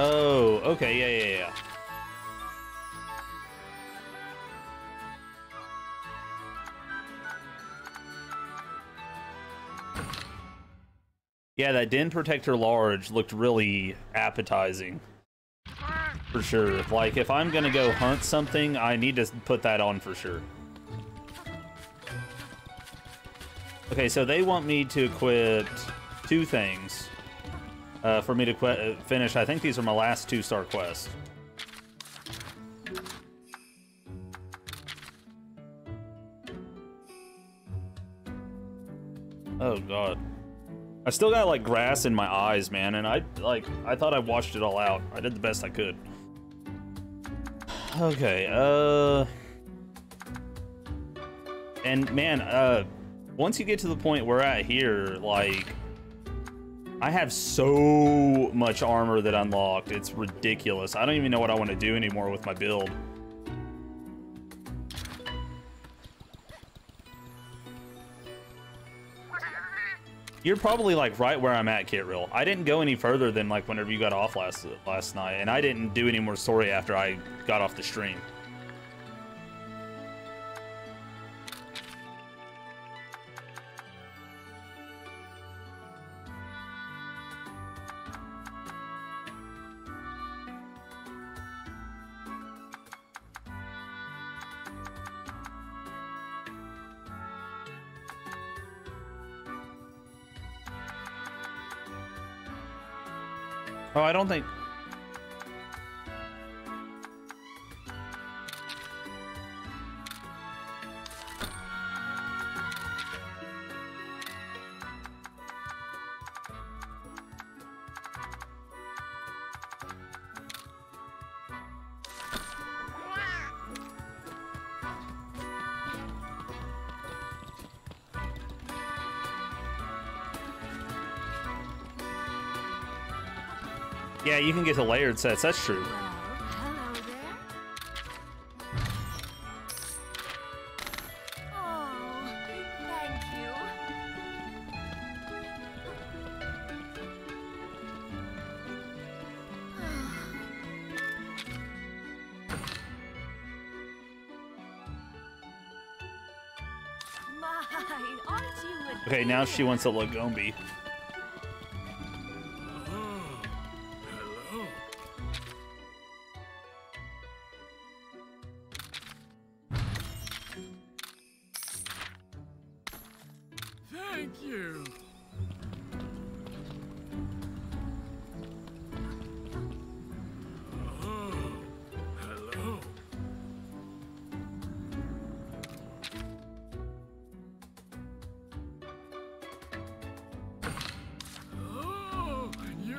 Oh, okay, yeah, yeah, yeah. Yeah, that Den Protector Large looked really appetizing. For sure. Like, if I'm gonna go hunt something, I need to put that on for sure. Okay, so they want me to equip two things uh, for me to uh, finish. I think these are my last two star quests. Oh god. I still got like grass in my eyes, man, and I like I thought I washed it all out. I did the best I could. Okay, uh and man, uh once you get to the point we're at here, like I have so much armor that unlocked. It's ridiculous. I don't even know what I want to do anymore with my build. You're probably like right where I'm at, Kitril. I didn't go any further than like whenever you got off last last night, and I didn't do any more story after I got off the stream. Don't think... Yeah, you can get to layered sets. That's true. Oh, okay, now she wants a Lagombi.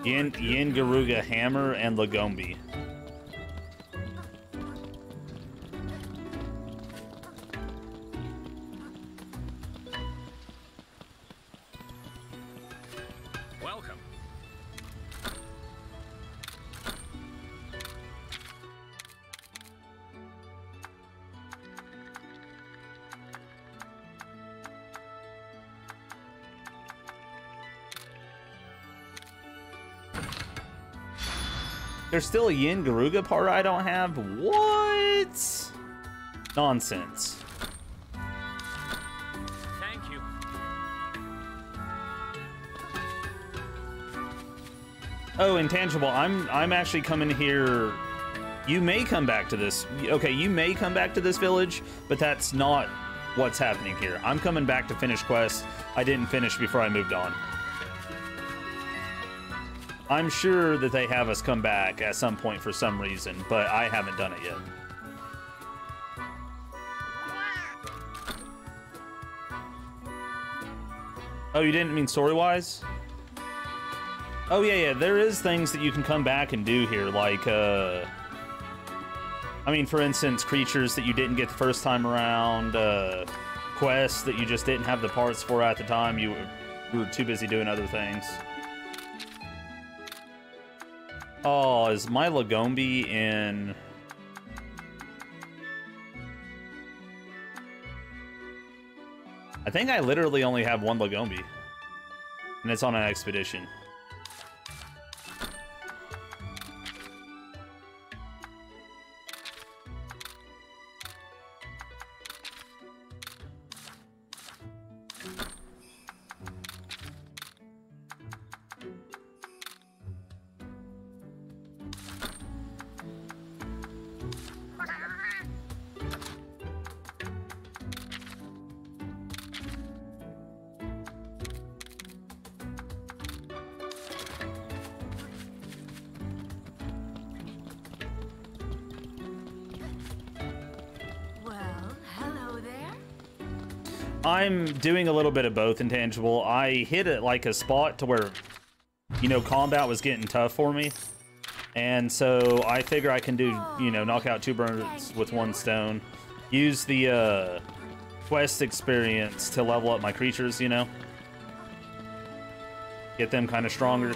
Yian, Yian Garuga Hammer and Lagombi. There's still a Yian Garuga part I don't have? What? Nonsense. Thank you. Oh, intangible. I'm I'm actually coming here. You may come back to this. Okay, you may come back to this village, but that's not what's happening here. I'm coming back to finish quests I didn't finish before I moved on. I'm sure that they have us come back at some point for some reason, but I haven't done it yet. Oh, you didn't mean story-wise? Oh, yeah, yeah, there is things that you can come back and do here, like, uh... I mean, for instance, creatures that you didn't get the first time around, uh, quests that you just didn't have the parts for at the time, you were, you were too busy doing other things. Oh, is my Lagombi in... I think I literally only have one Lagombi. And it's on an expedition. I'm doing a little bit of both intangible. I hit it like a spot to where, you know, combat was getting tough for me. And so I figure I can do, you know, knock out two birds with one stone. Use the uh, quest experience to level up my creatures, you know. Get them kind of stronger.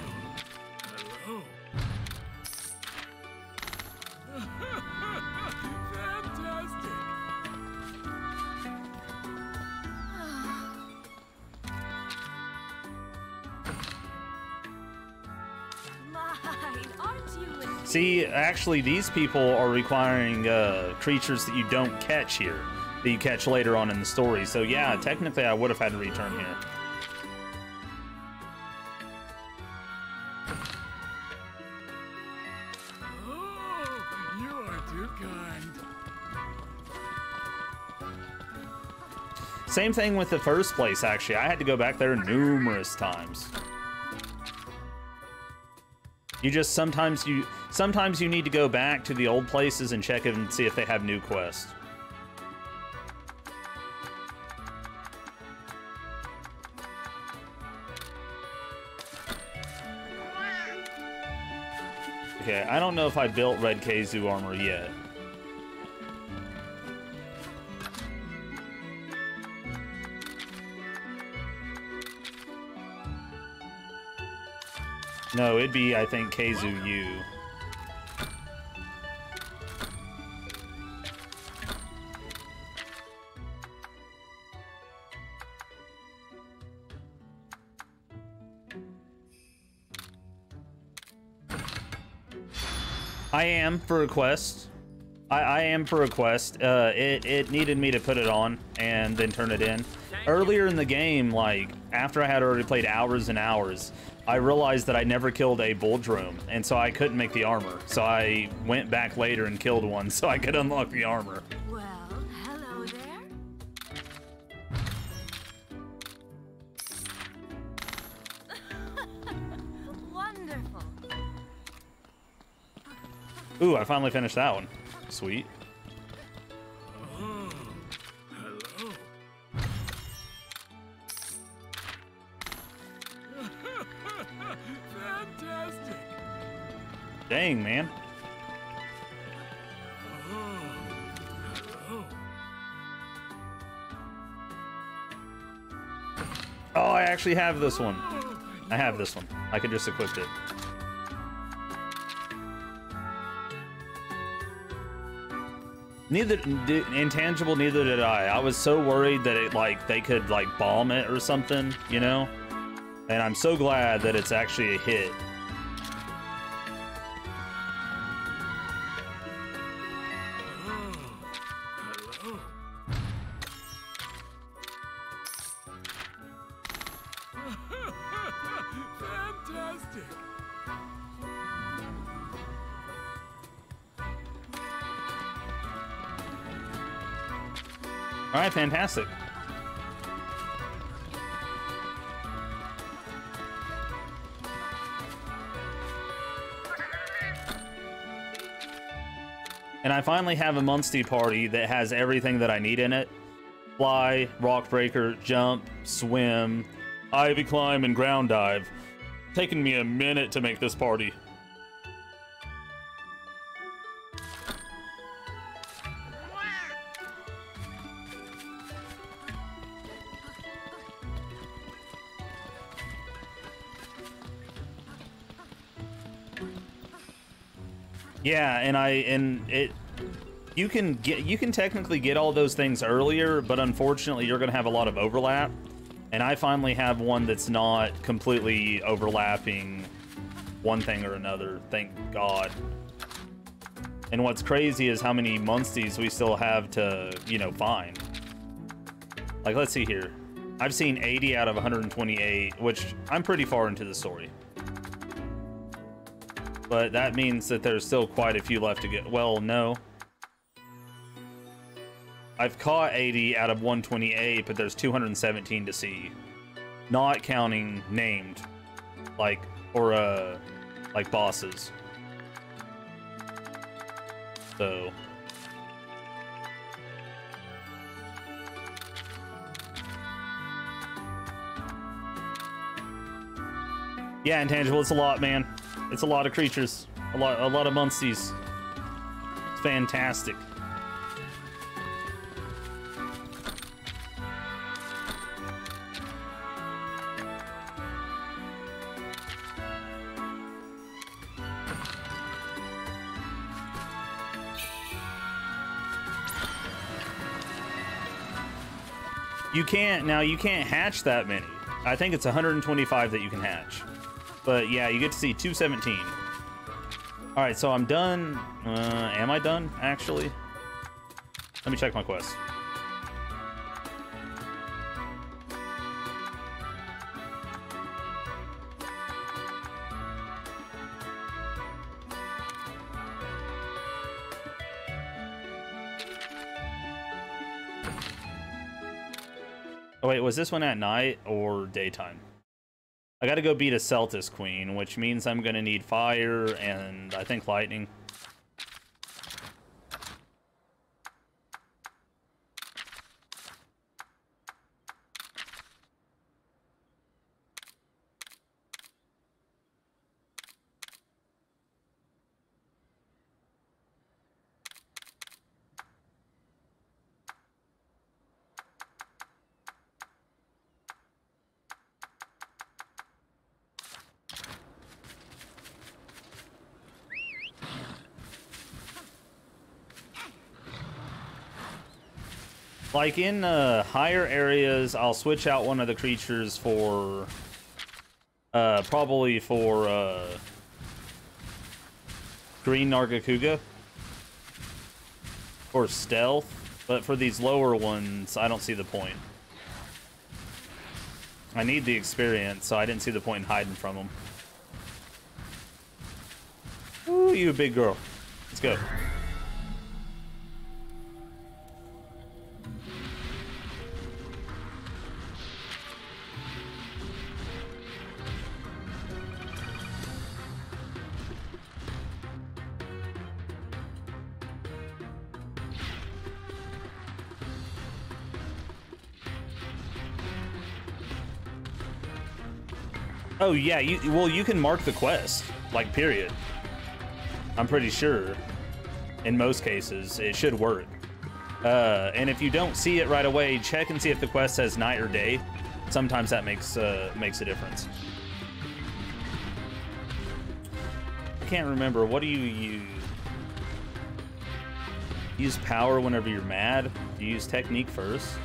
See, actually, these people are requiring uh, creatures that you don't catch here, that you catch later on in the story. So yeah, technically, I would have had to return here. Oh, you are too kind. Same thing with the first place, actually. I had to go back there numerous times. You just sometimes you sometimes you need to go back to the old places and check it and see if they have new quests. Okay, I don't know if I built Red Kazu armor yet. No, it'd be, I think, Kazu I am for a quest. I, I am for a quest. Uh, it, it needed me to put it on and then turn it in. Earlier in the game, like, after I had already played hours and hours, I realized that I never killed a Bulldrome, and so I couldn't make the armor. So I went back later and killed one so I could unlock the armor. Well, hello there. Wonderful. Ooh, I finally finished that one. Sweet. Dang, man. Oh, I actually have this one. I have this one. I can just equip it. Neither d- intangible, neither did I. I was so worried that it like they could like bomb it or something, you know. And I'm so glad that it's actually a hit. Fantastic. And I finally have a Monstie party that has everything that I need in it. Fly, rock breaker, jump, swim, ivy climb, and ground dive. Taking me a minute to make this party. Yeah, and I and it you can get you can technically get all those things earlier, but unfortunately you're going to have a lot of overlap. And I finally have one that's not completely overlapping one thing or another, thank God. And what's crazy is how many Monsties we still have to, you know, find. Like, let's see here. I've seen 80 out of 128, which I'm pretty far into the story. But that means that there's still quite a few left to get. Well, no. I've caught 80 out of 128, but there's 217 to see. Not counting named. Like, or, uh, like bosses. So... Yeah, intangible. It's a lot, man. It's a lot of creatures. A lot, a lot of monsters. It's fantastic. You can't now. You can't hatch that many. I think it's 125 that you can hatch. But yeah, you get to see 217. All right, so I'm done. Uh, am I done actually? Let me check my quest. Oh wait, was this one at night or daytime? I gotta go beat a Seltas Queen, which means I'm gonna need fire and I think lightning. Like in uh, higher areas, I'll switch out one of the creatures for uh, probably for uh, green Nargacuga or stealth, but for these lower ones, I don't see the point. I need the experience, so I didn't see the point in hiding from them. Ooh, you big girl. Let's go. Oh yeah, you, well you can mark the quest, like period. I'm pretty sure. In most cases, it should work. Uh, and if you don't see it right away, check and see if the quest says night or day. Sometimes that makes uh, makes a difference. I can't remember. What do you use? Use power whenever you're mad. Do you use technique first?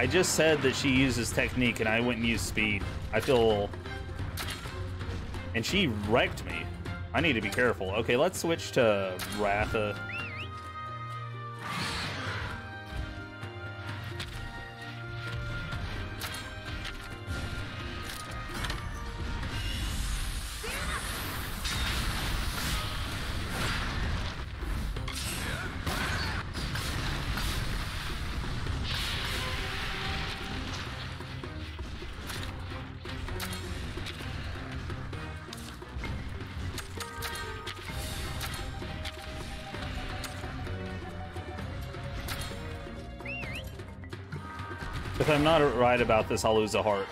I just said that she uses technique and I went and used speed. I feel... And she wrecked me. I need to be careful. Okay, let's switch to Ratha. If I'm not right about this, I'll lose a heart.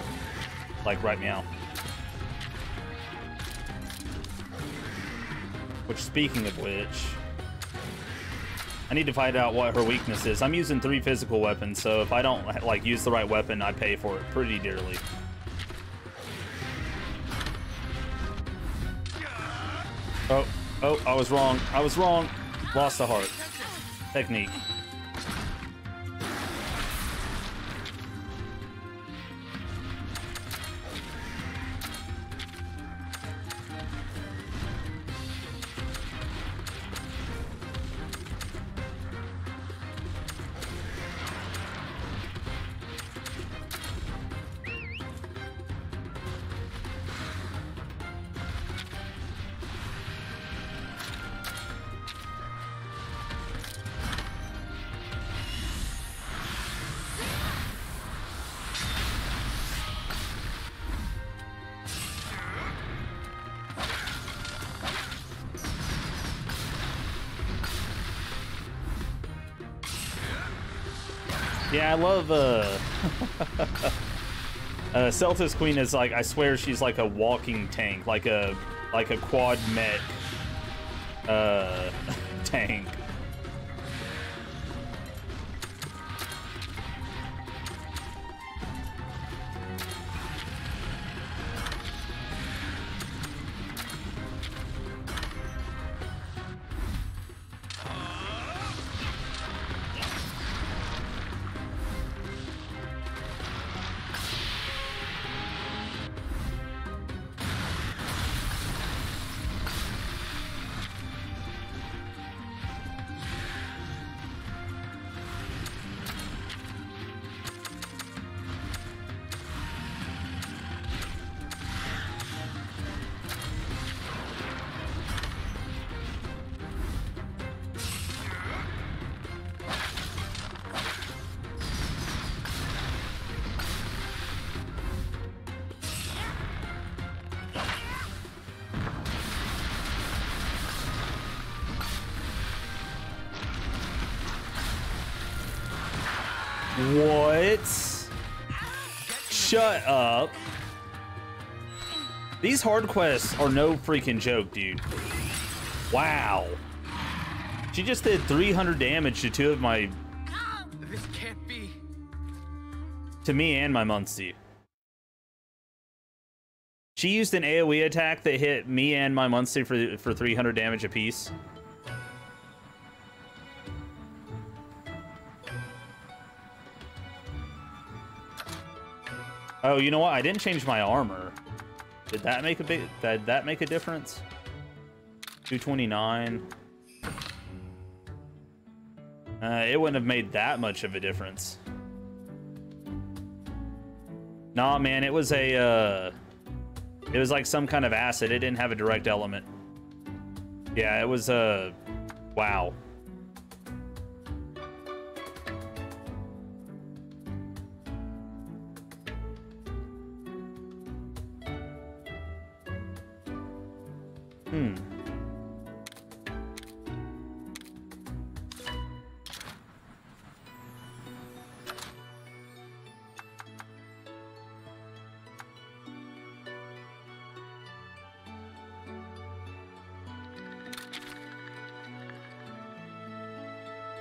Like right now. Which, speaking of which, I need to find out what her weakness is. I'm using three physical weapons, so if I don't like use the right weapon, I pay for it pretty dearly. Oh, oh, I was wrong. I was wrong. Lost the heart. Technique. Yeah, I love uh uh Queen is like I swear she's like a walking tank, like a like a quad mech uh tank. What? Shut up. These hard quests are no freaking joke, dude. Wow. She just did 300 damage to two of my, This can't be. to me and my Monstie. She used an AoE attack that hit me and my Monstie for, for 300 damage apiece. Oh, you know what? I didn't change my armor. Did that make a big? Did that make a difference? 229. Uh, it wouldn't have made that much of a difference. Nah, man, it was a, uh, it was like some kind of acid. It didn't have a direct element. Yeah, it was, uh, wow.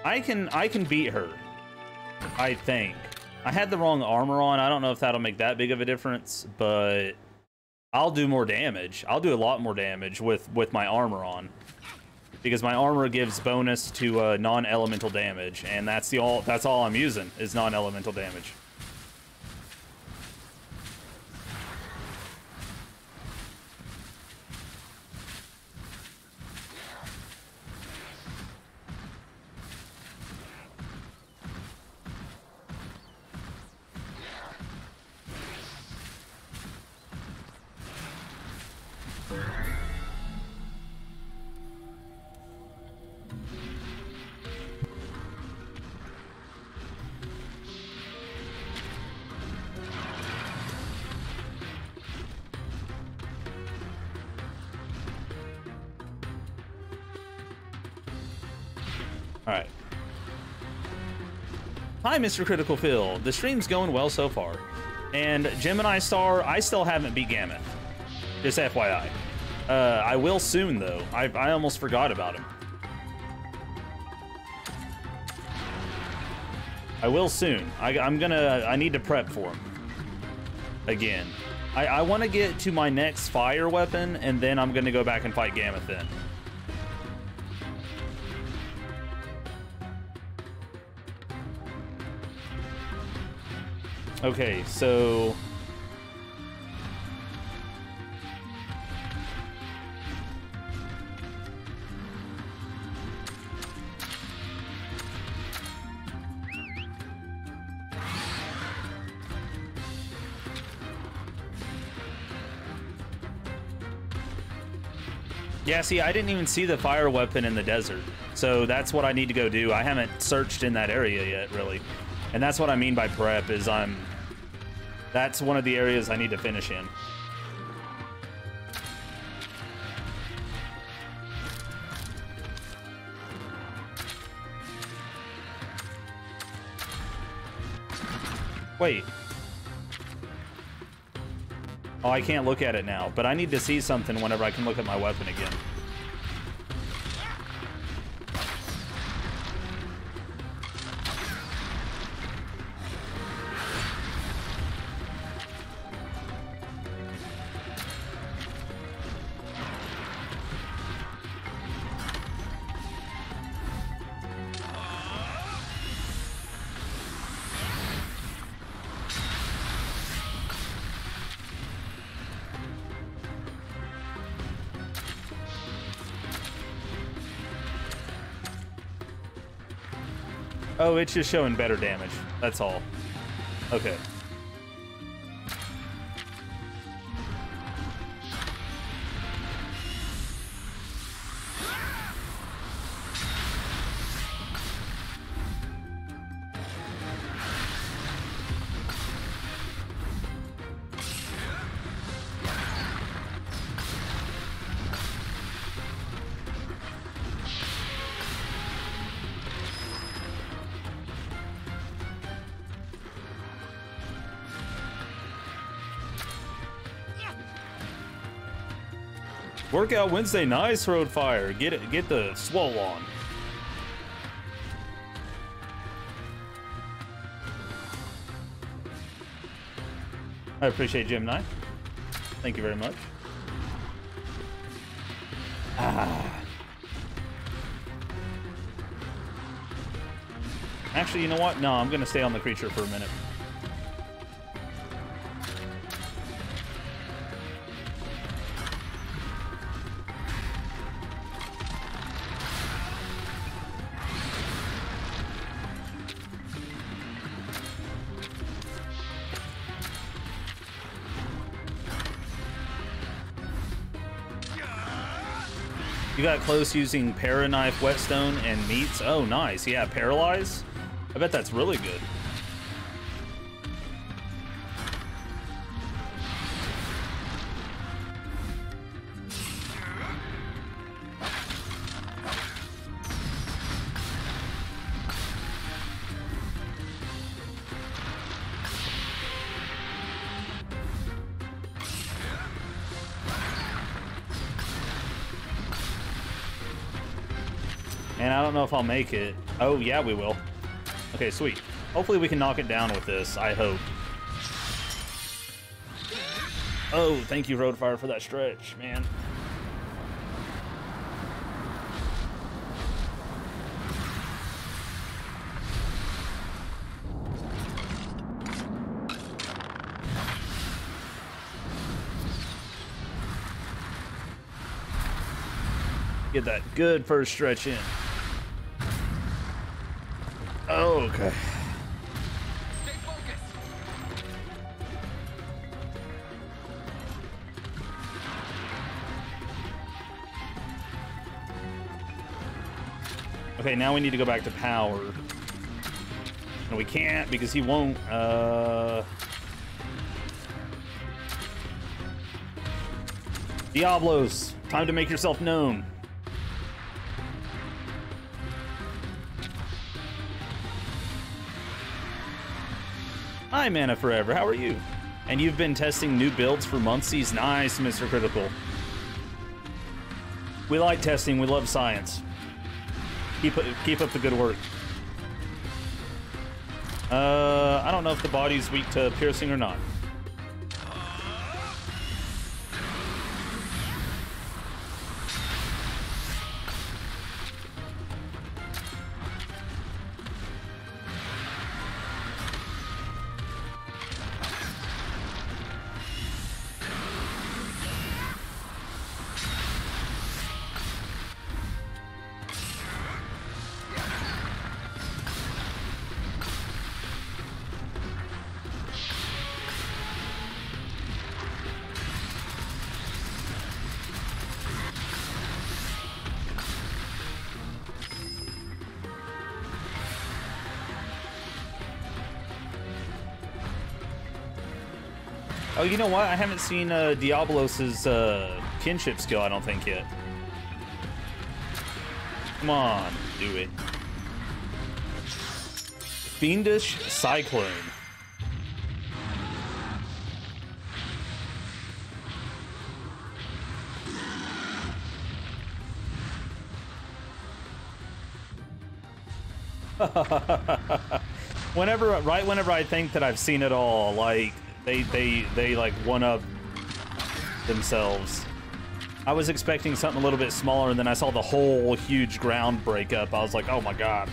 I can I can beat her. I think. I had the wrong armor on. I don't know if that'll make that big of a difference, but I'll do more damage. I'll do a lot more damage with with my armor on. Because my armor gives bonus to uh, non-elemental damage, and that's the all that's all I'm using is non-elemental damage. Hi, Mr. Critical Phil. The stream's going well so far. And Gemini Star, I still haven't beat Gammoth. Just FYI. Uh, I will soon, though. I, I almost forgot about him. I will soon. I, I'm gonna. I need to prep for him. Again. I, I want to get to my next fire weapon, and then I'm gonna go back and fight Gammoth then. Okay, so Yeah, see, I didn't even see the fire weapon in the desert. So that's what I need to go do. I haven't searched in that area yet, really. And that's what I mean by prep is I'm that's one of the areas I need to finish in. Wait. Oh, I can't look at it now, but I need to see something whenever I can look at my weapon again. It's just showing better damage. That's all. Okay. Workout Wednesday, nice road fire. Get it, get the swole on. I appreciate Jim Gemini. Thank you very much. Ah. Actually, you know what? No, I'm gonna stay on the creature for a minute. You got close using Paraknife, Whetstone, and Meats. Oh, nice. Yeah, Paralyze. I bet that's really good. I'll make it. Oh, yeah, we will. Okay, sweet. Hopefully we can knock it down with this, I hope. Oh, thank you, Roadfire, for that stretch, man. Get that good first stretch in. Okay. Okay, now we need to go back to power. And we can't because he won't, uh... Diablos, time to make yourself known. Hi, Mana Forever, how are you? And you've been testing new builds for Monsties? Nice, Mr. Critical. We like testing, we love science. Keep keep up the good work. Uh, I don't know if the body's weak to piercing or not. you know what? I haven't seen uh, Diabolos's uh, kinship skill, I don't think, yet. Come on, do it. Fiendish Cyclone. whenever, right whenever I think that I've seen it all, like, they they they like one up themselves. I was expecting something a little bit smaller, and then I saw the whole huge ground break up. I was like, oh my god.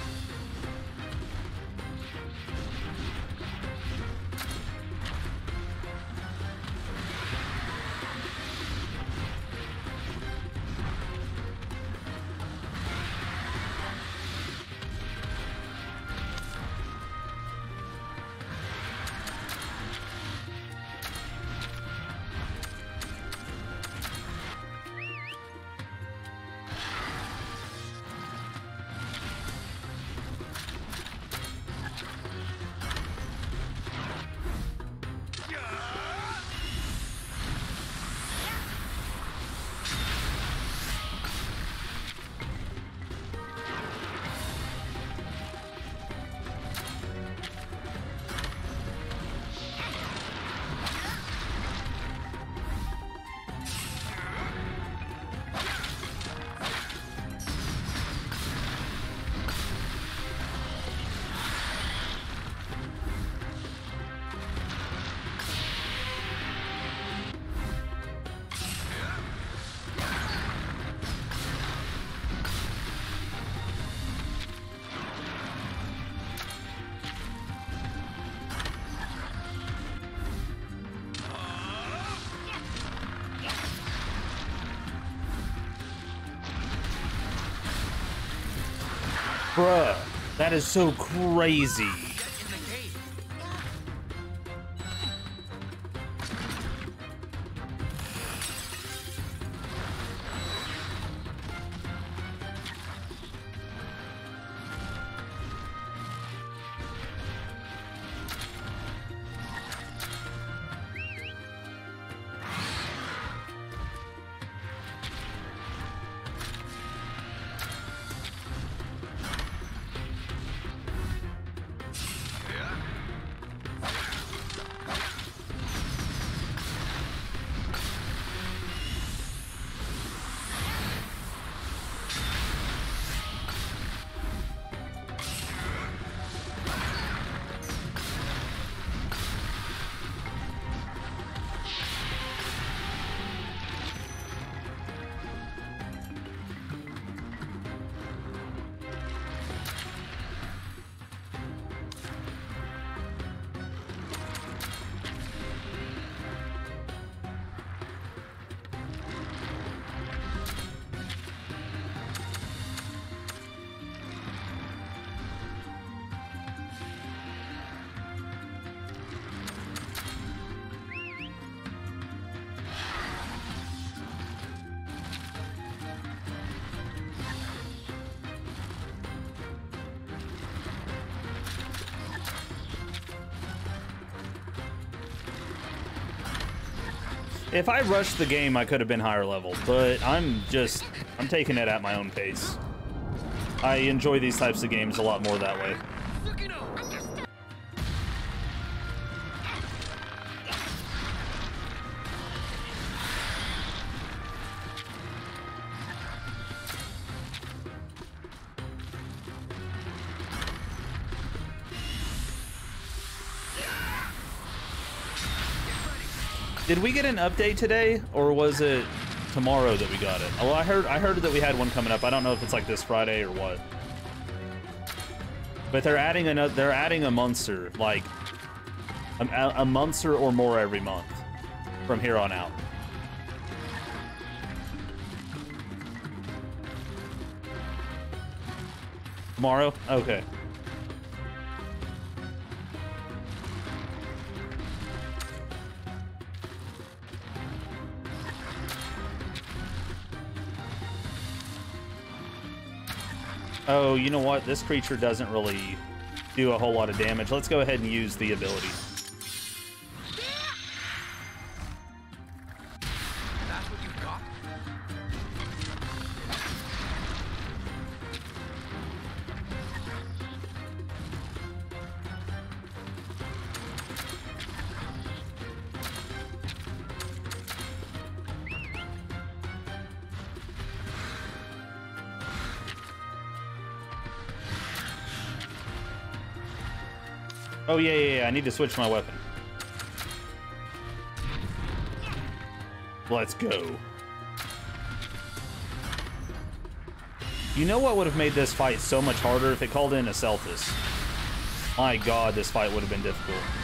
That is so crazy. If I rushed the game, I could have been higher level, but I'm just, I'm taking it at my own pace. I enjoy these types of games a lot more that way. We get an update today, or was it tomorrow that we got it? Oh, I heard I heard that we had one coming up. I don't know if it's like this Friday or what. But they're adding another. They're adding a monster, like a, a monster or more every month from here on out. Tomorrow? Okay. Oh, you know what? This creature doesn't really do a whole lot of damage. Let's go ahead and use the ability. I need to switch my weapon. Let's go. You know what would have made this fight so much harder if it called in a Seltas? My god, this fight would have been difficult.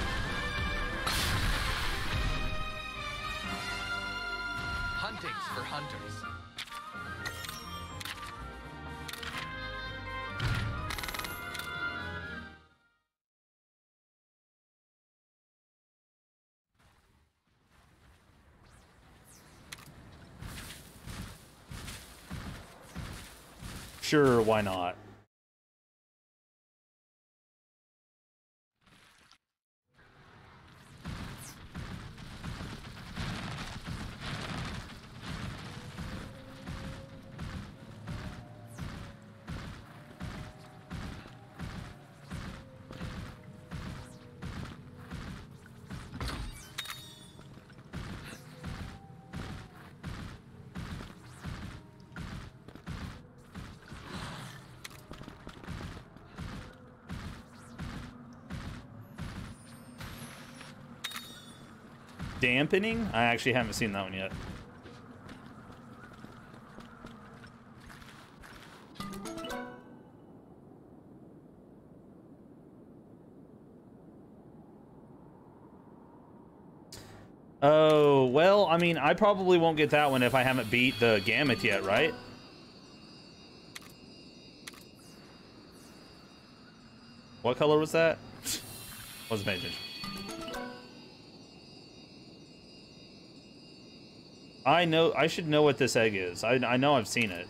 Sure, why not? Dampening? I actually haven't seen that one yet. Oh, well, I mean, I probably won't get that one if I haven't beat the Gammoth yet, right? What color was that? Wasn't paying attention. I know, I should know what this egg is. I, I know I've seen it.